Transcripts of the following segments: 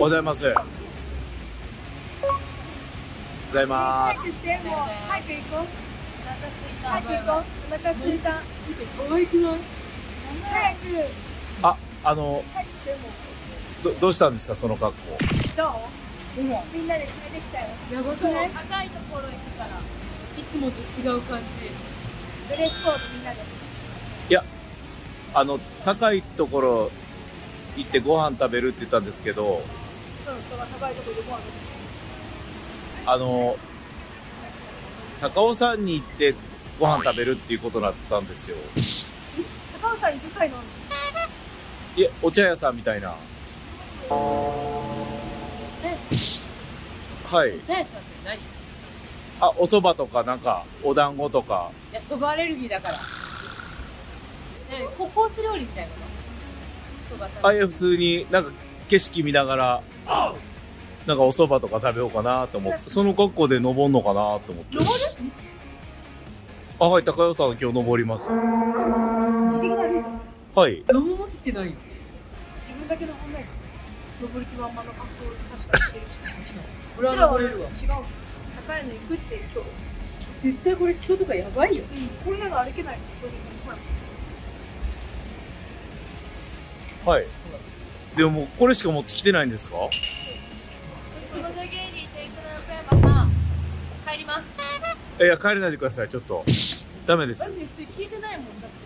おはようございます。おはようございます。早くして、もう、早く行こう。早く行こう。お腹すいた。可愛くない早く。あ、あの、ど、どうしたんですか、その格好。う。どう？みんなで決めてきたよ。やばくない高いところ行くからいつもと違う感じドレスコードみんなで。あの、高いところ行ってご飯食べるって言ったんですけど、あの、高尾山に行ってご飯食べるっていうことだったんですよ。高尾山に高いの。いえ、お茶屋さんみたいな。はい。さやさんって何？いあ、お蕎麦とかなんか、お団子とか。やそばアレルギーだからねココース料理みたいなあ、いや、普通になんか景色見ながら、なんかお蕎麦とか食べようかなと思って、その格好で登んのかなと思って。登る？あ、はい、高尾山今日登ります。はい。何も持ってないよ自分だけの本来。登り気満々の格好、確かにしてるし。俺は登れるわ違う。高いの行くって今日。絶対これ人とかやばいよこんなの歩けない。はい。でももうこれしか持ってきてないんですか？帰りますいや、帰れないでください、ちょっと。ダメですマ。ジで普通に聞いてないもんだって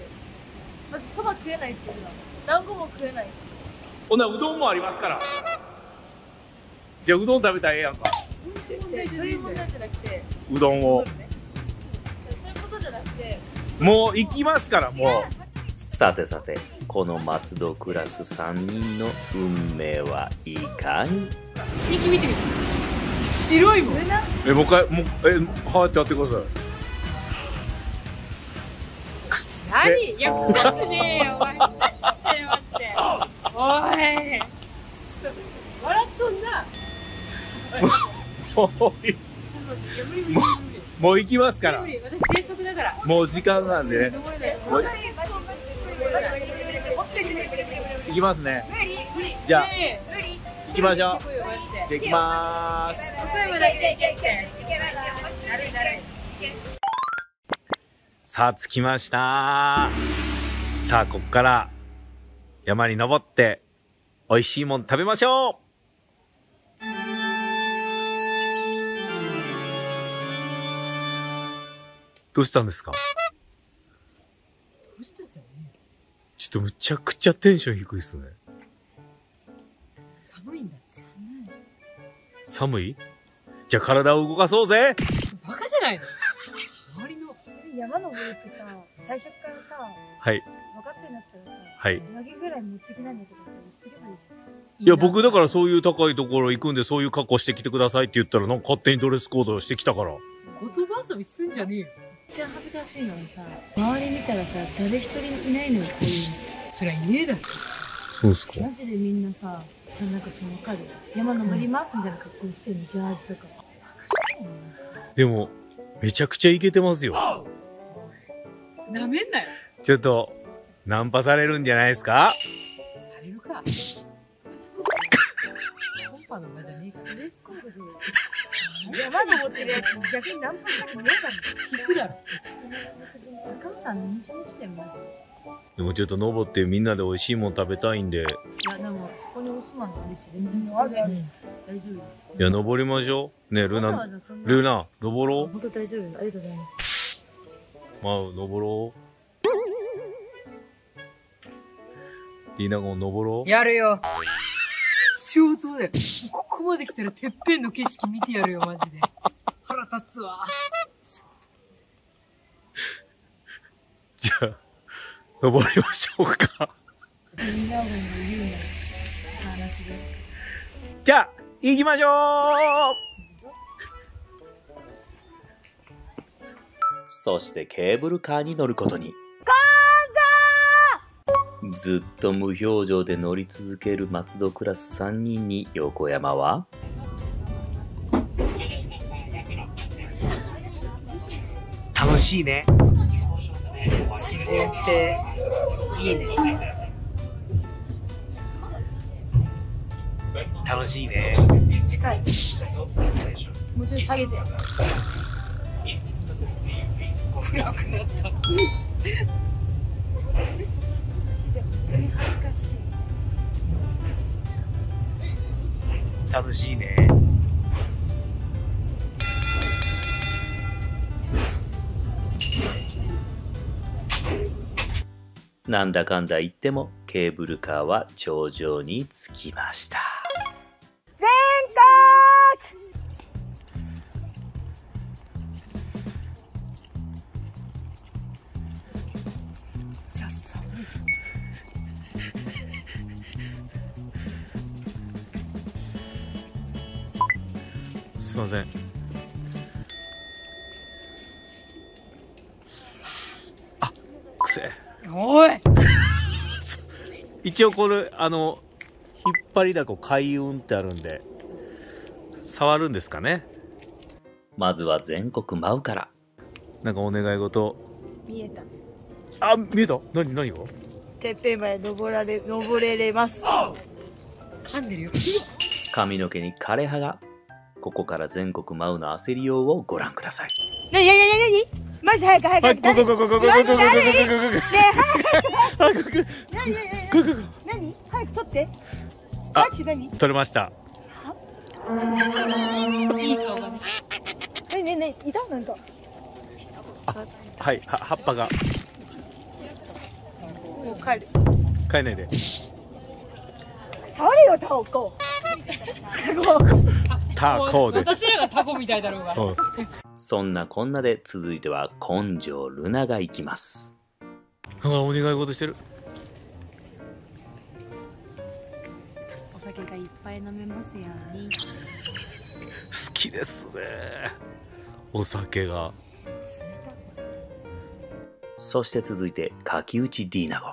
まずそば食えないし団子も食えないしほな、うどんもありますから。じゃあ、うどん食べたらええやんか。そういう問題じゃなくてうどんを。そういうことじゃなくてもう行きますから、もさてさてこの松戸クラス3人の運命はいかに？息見てみて白いもん。う。え、もう一回、もう、え、はやってやってください。何？いや臭くねえよお前。臭くて待って。おい。笑っとんな。もうもう行きますから。無。理私低速だから。もう時間なんでね。行きますね。じゃあ、行きましょう。じゃ行きまーす。さあ、着きました。さあ、こっから山に登って、美味しいもん食べましょうどうしたんですかどうしたじゃねちょっとむちゃくちゃテンション低いっすね。寒いんだ寒い寒い？じゃあ体を動かそうぜバカじゃないの？周りの山登るってさ、最初からさ、はい。分かってんだったらさ、はい。上着ぐらい持ってきないんだけどさ、言ってけばいいじゃん。いや、僕だからそういう高いところ行くんで、そういう格好してきてくださいって言ったら、なんか勝手にドレスコードしてきたから。言葉遊びすんじゃねえよちゃ恥ずかしいのにさ、周り見たらさ、誰一人いないのよ、こういうそりゃいねえだろそうですか？の。マジでみんなさ、じゃあなんかそのわかる？山登りますみたいな格好してんの、ジャージとか。ででも、めちゃくちゃイケてますよ。なめんなよちょっと、ナンパされるんじゃないですか？されるかコンパの場じゃねえからドレスコードで、山登ってるやつ逆にナンパしたくねえから。聞くだろ高尾さん何しに来てんマジで。でもちょっと登ってみんなで美味しいもん食べたいんで、いいや、でも、ここにおすまんのあるし、全然。大丈夫よ。や、登りましょう。ね、ルナ、ルーナ、登ろ本当大丈夫よ。ありがとうございます。う。まあ、登ろう。リーナゴン登ろう。やるよ上等だよここまで来たらてっぺんの景色見てやるよマジで。腹立つわ。じゃあ、登りましょうか。じゃあ、行きましょう。そしてケーブルカーに乗ることにずっと無表情で乗り続ける松戸クラス3人に横山は？楽しいね。自然っていいね楽しいね。近い。もうちょい下げて。暗くなった。なんだかんだ言ってもケーブルカーは頂上に着きましたさっさ。すいません。おい一応これ、あの、引っ張りだこ開運ってあるんで、触るんですかね？まずは全国舞うからなんかお願い事。見えた。あ、見えた？何、何が？てっぺんまで登られ、登れれます。噛んでるよ。髪の毛に枯葉がここから全国舞うの焦りようをご覧くださいなになになになにマジ早く早く。早く。早く。何？早く取って。マジ何？取れました。はい。ねねいたなんか。はいは葉っぱが。もう帰る。帰ないで。触れよタオコ。タオコ。で。私らがタコみたいだろうが。うんそんなこんなで続いては根性ルナが行きますお願い事してる。お酒がいっぱい飲めますように。好きですね。お酒が。そして続いて柿内ディーナゴン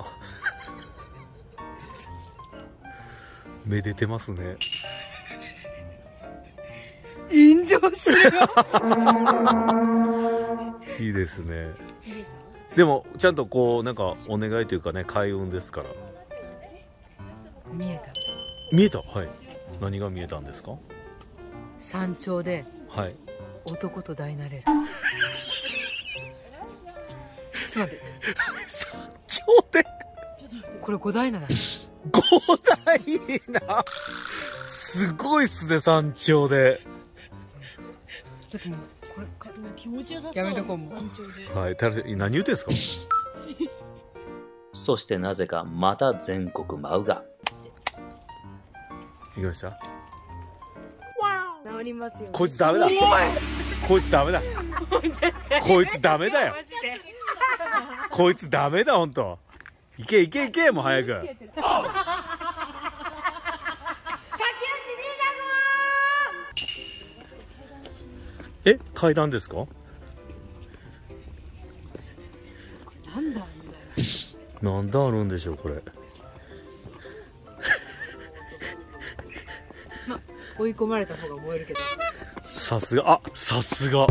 ああ。めでてますね。炎上するよ。いいですね。でも、ちゃんとこう、なんか、お願いというかね、開運ですから。見えた。見えた？はい。何が見えたんですか？山頂ではい。男と大なれる。ちょっと待って。山頂で？これ五大なだ。五大なすごいっすね、山頂で。ちょっともう、これか、気持ちよさそう。やめとこうもう山頂ではい。ただ何言ってんすか？そしてなぜかまた全国舞うがいきました？治りますよ。こいつダメだ。こいつダメだ。こいつダメだよ。こいつダメだ、ほんと。いけいけいけ、もう早く。え階段ですか？なんだ。なんであるんでしょうこれ 追い込まれた方が燃えるけど。さすがあさすが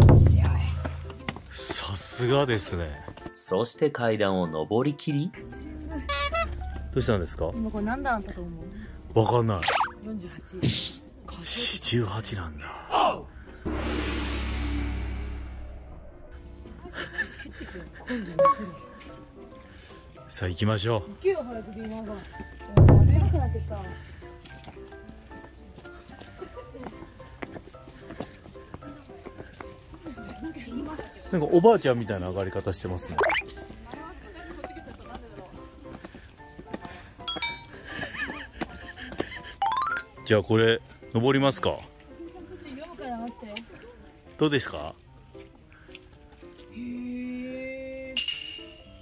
さすがですねそして階段を上りきりどうしたんですか？今これ何段あったと思う？わかんない。四十八。18なんだ。さあ行きましょう。行早くくなってきた。なんかおばあちゃんみたいな上がり方してますねじゃあこれ登りますか。どうですか？へえ。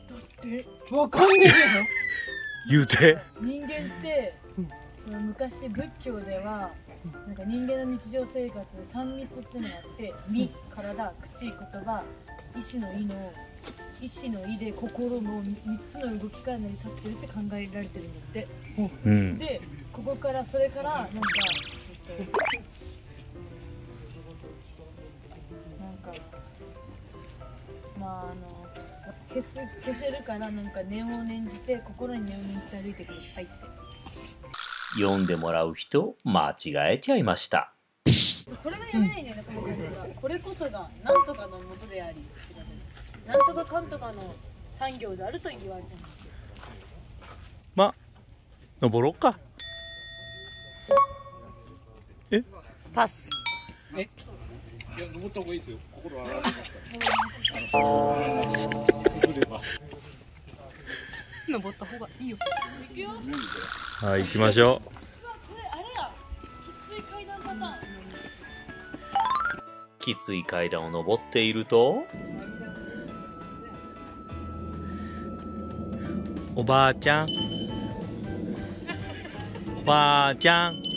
だってわかんねえよ。言うて人間って、昔仏教では、なんか人間の日常生活で三密っていうのがあって身体口言葉意志の意の意志の意で心の三つの動きから成り立ってるって考えられてるんだってうんでここからそれからなんかえっとなんかまああの消す消せるからなんか念を念じて心に念を念じて歩いてくださいって読んでもらう人間違えちゃいました。これが読めないんだよね、この漢字が。これこそが、なんとかの元であり、なんとかかんとかの産業であると言われています。ま、登ろうか。パス。登った方がいいよ。行くよ。はい、行きましょこれあれや。きつい階段パターン。きつい階段を登っていると、う。おばあちゃん。おばあちゃん。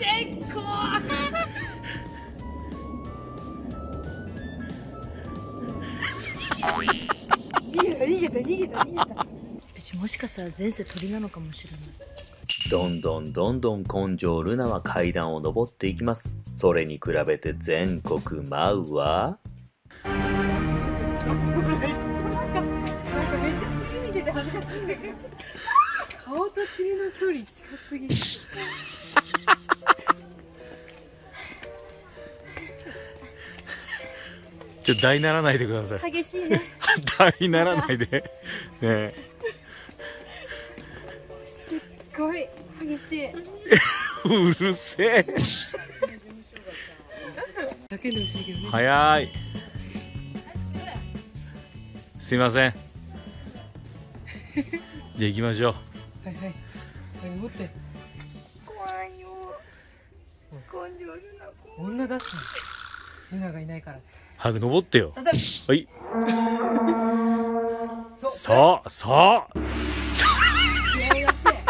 結構逃げた、逃げた、逃げた、逃げた。もしかしたら前世鳥なのかもしれない。どんどんどんどん根性ルナは階段を登っていきます。それに比べて全国マウは、なんかめっちゃ尻見てて恥ずかしいんだけど。顔と尻の距離近すぎる。ちょっと大ならないでください。激しいね。大ならないで。ねえすごい激しい。うるせえ。早い。すいません。じゃあ行きましょう。はいはい。はい、持って。怖いよ。根性ルナ子。女出すの。ルナがいないから。早く登ってよ。はい。そう。そう、そう。気合い出して。や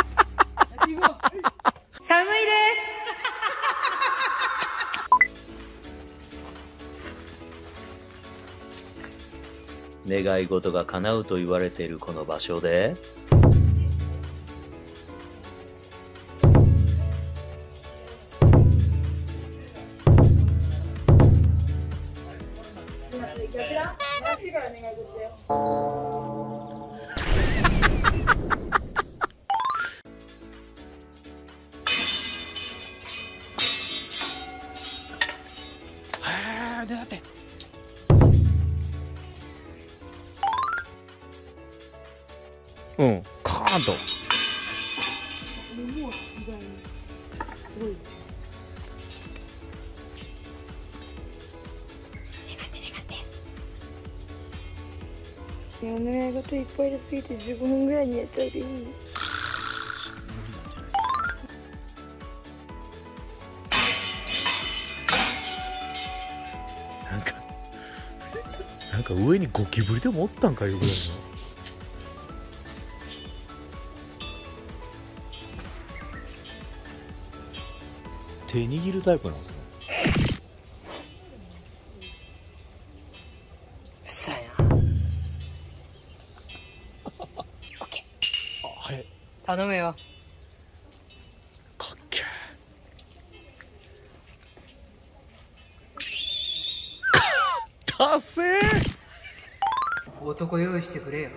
っていこう。寒いです。願い事が叶うと言われているこの場所で、お願い事いっぱいですぎて15分ぐらいにやっちゃうでいい。なんか、なんか上にゴキブリでもおったんかいうぐらいの。手握るタイプなんですね。頼むよ。かっけえ。達成男用意してくれよ。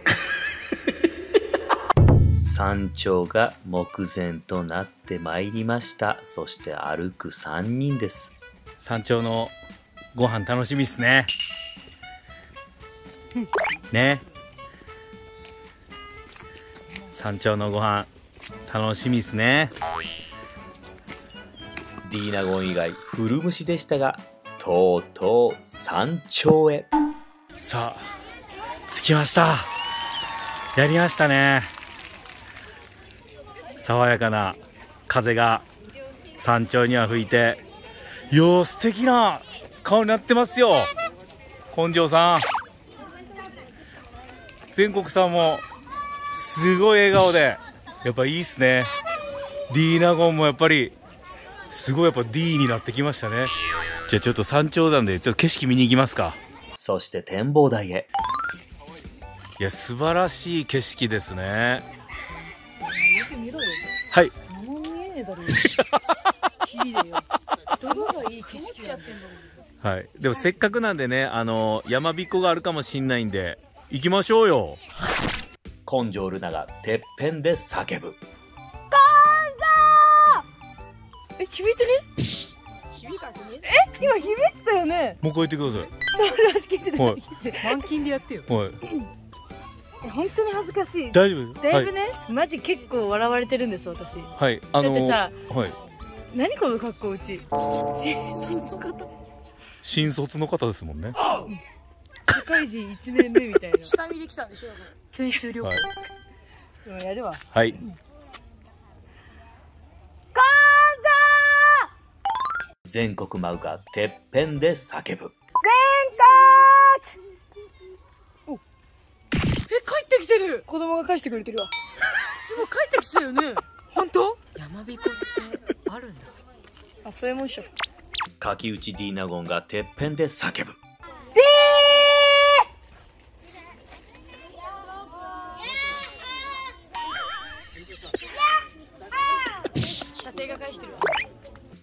山頂が目前となってまいりました。そして歩く3人です。山頂のご飯楽しみっすね。ね。山頂のご飯楽しみっすね。ディーナゴン以外古虫でしたが、とうとう山頂へ。さあ、着きました。やりましたね。爽やかな風が山頂には吹いて、よー素敵な顔になってますよ。根性さん。全国さんも、すごい笑顔で、やっぱいいっすね。ディーナゴンもやっぱり、すごいやっぱ D になってきましたね。じゃあちょっと山頂なんで、ちょっと景色見に行きますか。そして展望台へ。いや素晴らしい景色ですね。はい何も見えねえだろ。霧でよ。どこがいい景色やってんだろう。はいでもせっかくなんでねあの山彦があるかもしんないんで行きましょうよ根性ルナがてっぺんで叫ぶ。え響いてね響かずに今響いてたよねもう。一回言ってくだ私聞いてないはい満金でやってよさいはいえ本当に恥ずかしい大丈夫だいぶね、マジ結構笑われてるんです私はい、あのー、だはい何この格好う。ち新卒の方新卒の方ですもんね社会人1年目みたいな。下見できたんでしょ研修旅行、はい。でもやるわはい。全国舞うがてっぺんで叫ぶ。え帰ってきてる。子供が返してくれてるわ。でも帰ってきてたよね。本当？山彦ってあるんだ。あそういうもんっしょ柿内ディーナゴンがてっぺんで叫ぶ。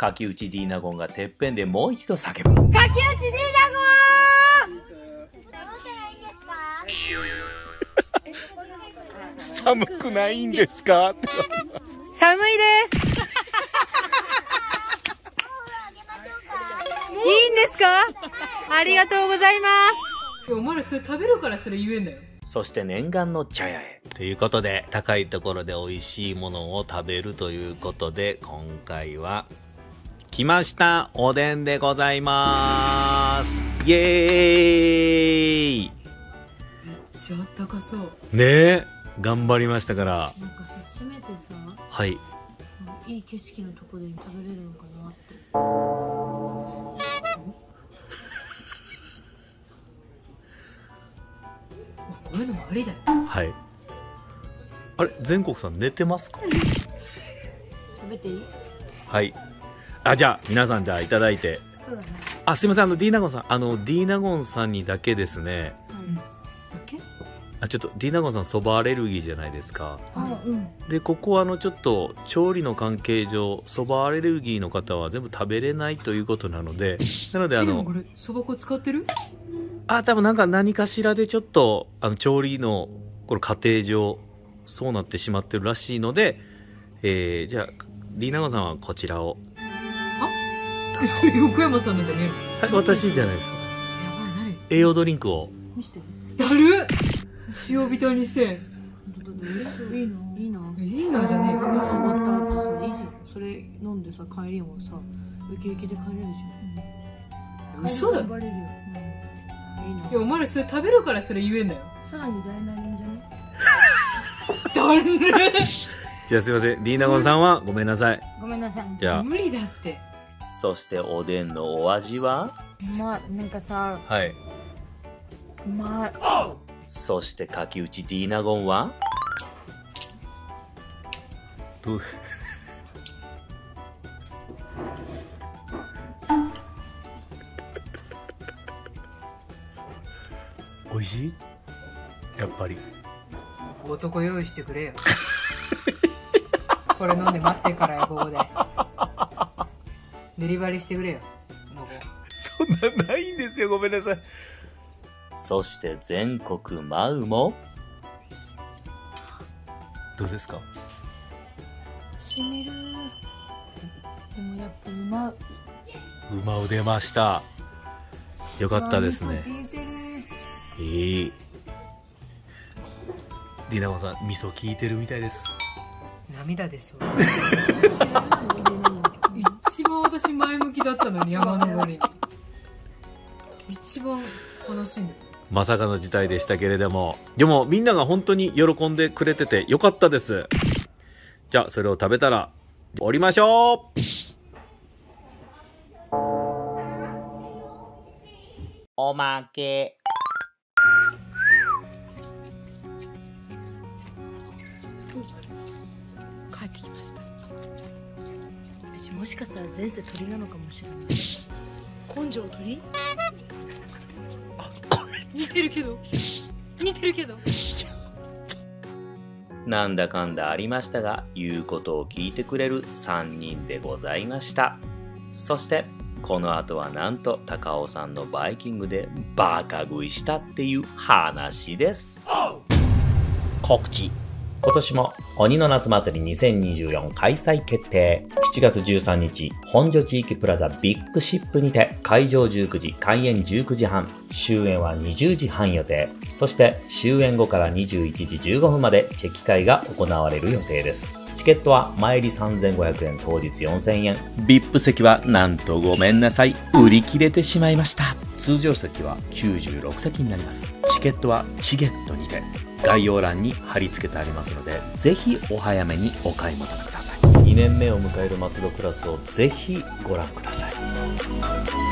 柿内ディーナゴンがてっぺんでもう一度叫ぶ。寒くないんですか？寒いです。いいんですか？ありがとうございます。お前らそれ食べるからそれ言えんだよ。そして念願の茶屋へ。ということで、高いところで美味しいものを食べるということで、今回は、来ました。おでんでございます。イエーイ。めっちゃあったかそう。ねえ。頑張りましたから。なんかさせめてさはい。いい景色のとこで食べれるのかなって。こういうのもありだよ。はい。あれ全国さん寝てますか？食べていい？はい。あ、じゃあ、皆さんじゃあいただいて。そうだね。あ、すいません、あの、ディーナゴンさん、あの、ディーナゴンさんにだけですね、あ、ちょっと、ディーナゴンさん、そばアレルギーじゃないですか。あうん。で、ここは、あの、ちょっと、調理の関係上、そばアレルギーの方は全部食べれないということなので、なので、あのこ、れそば粉使ってる？あ、多分なんか何かしらでちょっと、あの、調理の、この過程上、そうなってしまってるらしいので、えー、じゃあ、ディーナゴンさんはこちらを。横山さんのじゃねはい、私じゃないです。やばい栄養ドリンクを。見して。誰？だる塩ビタにせん。いいの？いいの？いいなじゃねえ。よ終わった後さいいじゃん。それ飲んでさ帰りもさウキウキで帰れるじ嘘だ。よゃん頑張れるよ、うん、いいいやお前らそれ食べるからそれ言えんだよ。さらに大難人じゃね？だる じゃあすいません。ディーナゴンさんはごめんなさい。ごめんなさい。じゃあ。無理だってそしておでんのお味は？うまい。なんかさはい。うまい。そして柿内ディーナゴンは？どう？美味しい？やっぱり。男用意してくれよ。これ飲んで待ってからよここでデリバリーしてくれよ。そんなないんですよごめんなさい。そして全国マウも。どうですか？しみる。でもやっぱうまいうまう出ました。よかったですね。聞いいい。ディーナゴンさん味噌効いてるみたいです。涙ですわ。一 番私前向きだったのに山登り。に一番楽しんでまさかの事態でしたけれども。でもみんなが本当に喜んでくれててよかったです。じゃあそれを食べたら降りましょう。おまけ。帰ってきました。うちもしかしたら前世鳥なのかもしれない。根性鳥？似てるけど。似てるけど。なんだかんだありましたが言うことを聞いてくれる3人でございました。そしてこの後はなんと高尾さんのバイキングでバカ食いしたっていう話です。告知今年も鬼の夏祭り2024開催決定。7月13日、本所地域プラザビッグシップにて会場19時、開演19時半、終演は20時半予定。そして終演後から21時15分までチェキ会が行われる予定です。チケットは前売り3500円、当日4000円。VIP 席はなんとごめんなさい。売り切れてしまいました。通常席は96席になります。チケットはチゲットにて概要欄に貼り付けてありますので、ぜひお早めにお買い求めください。2年目を迎える松戸クラスをぜひご覧ください。